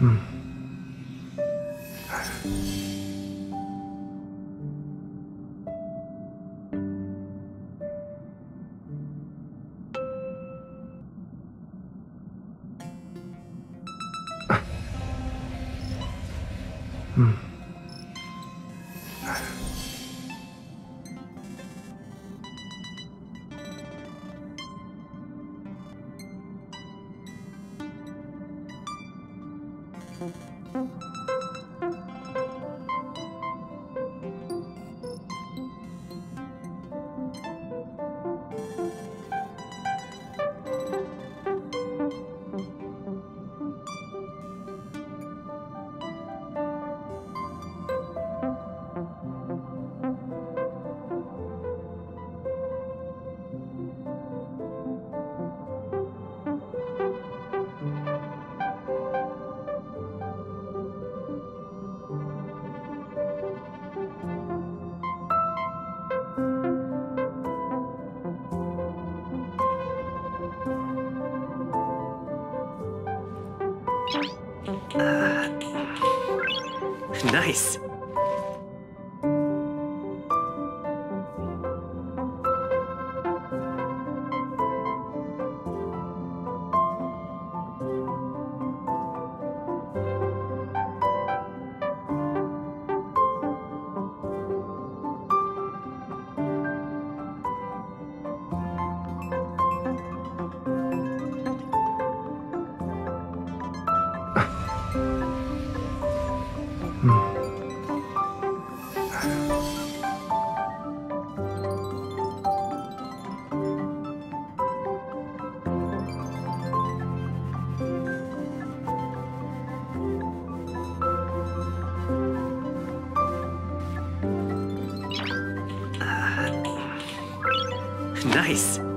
嗯。Hmm. Mm-hmm. Nice. Nice.